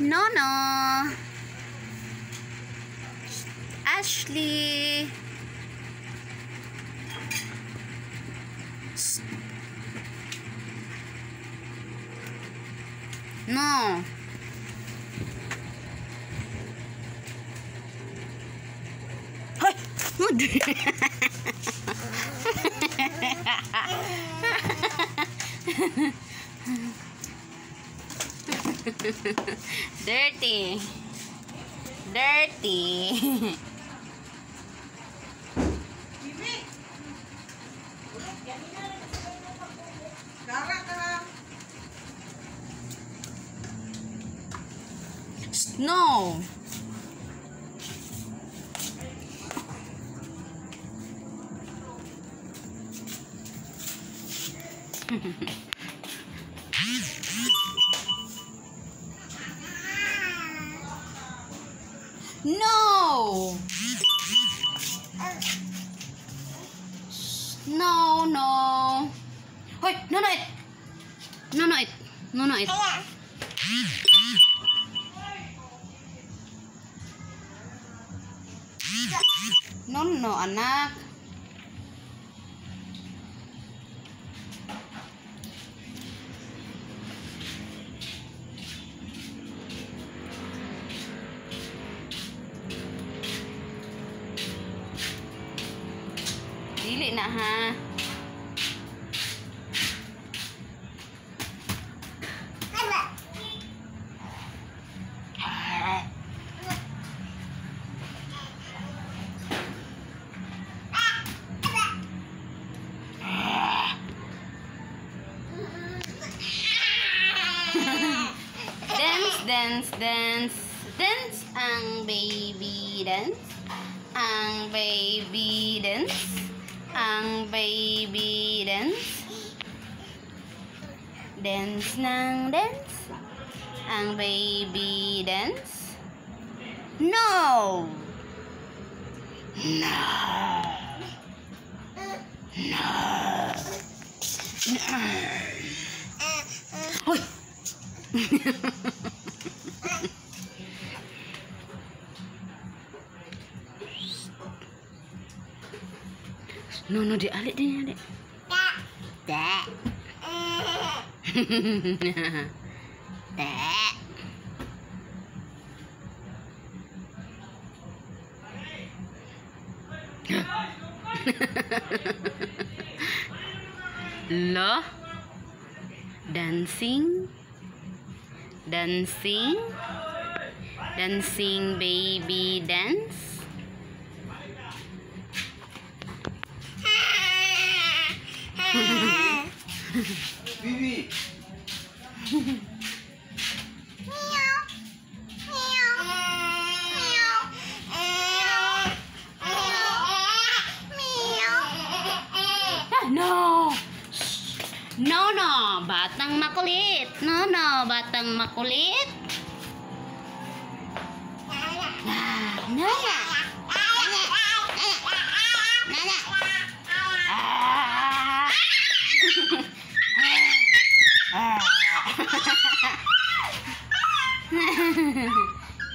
No, no. Ashley, no. Hey, good. Ha ha ha ha ha. Dirty. Dirty. Snow. Hehehe No. No, no. Wait, no, no. It. No, no. It. No, no. It. No, no, anak. diri na ha. dance, dance, dance ang baby dance, ang baby dance. ang baby dance. Dance nang dance. Ang baby dance. No! No! No! No! Uy! No, no, di alik deh, alik. Tak. Tak. Tak. Loh Dancing Dancing Dancing baby dance Bibi. Eh, no. No, no, batang makulit. No, no, batang makulit. Nah, nah.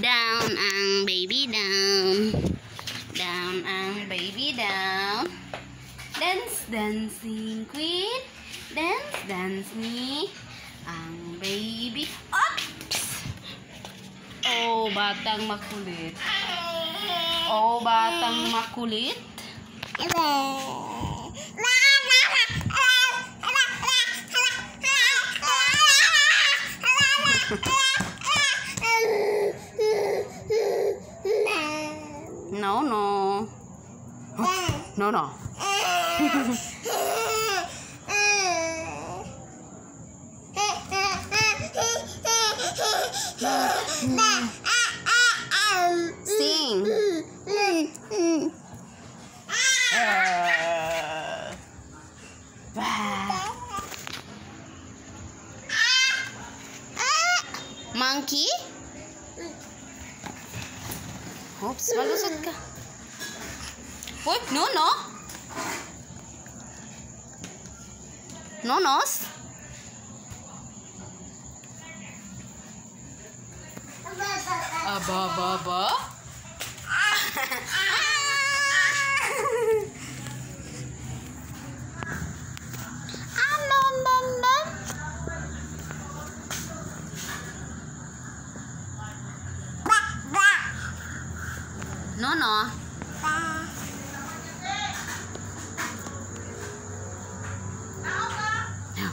Down ang baby down. Down ang baby down. Dance dancing queen. Dance dance me. Ang baby Oops! Oh, batang makulit. Oh, batang makulit. Hello. no, Sing. Monkey? Oops, what malusot it? Wait, no, no. No nose. Abba, ba ba No, no. Bye.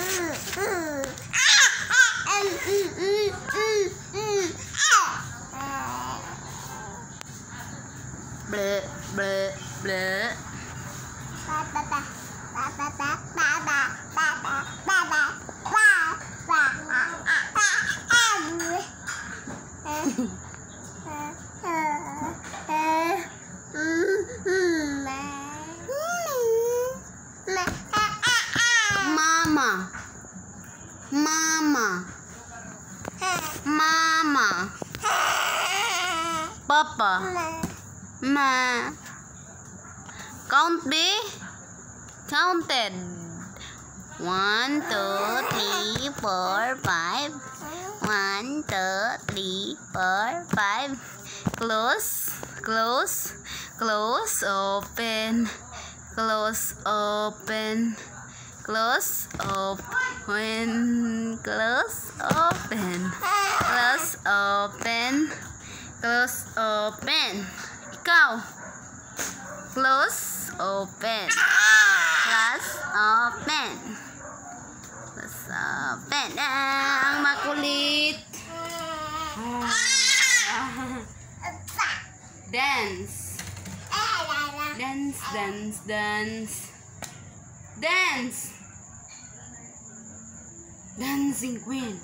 เบลเบลเบลปาปาปาปาปาปาปาาปาาปาาปาาปาา comma. Count be counted. One, two, three, four, five. One, two, three, four, five. Close, close, close, open, close, open, close, open, close, open, close, open, close, open. Close, open go. Close, open. Close. open. Plus, open. Ah, ang makulit. dance. Dance, dance, dance. Dance. Dancing queen.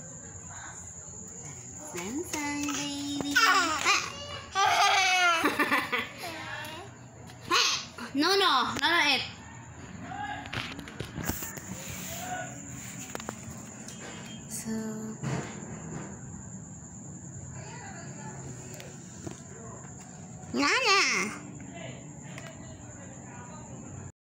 Dancing baby. No, no, no, no, it. So.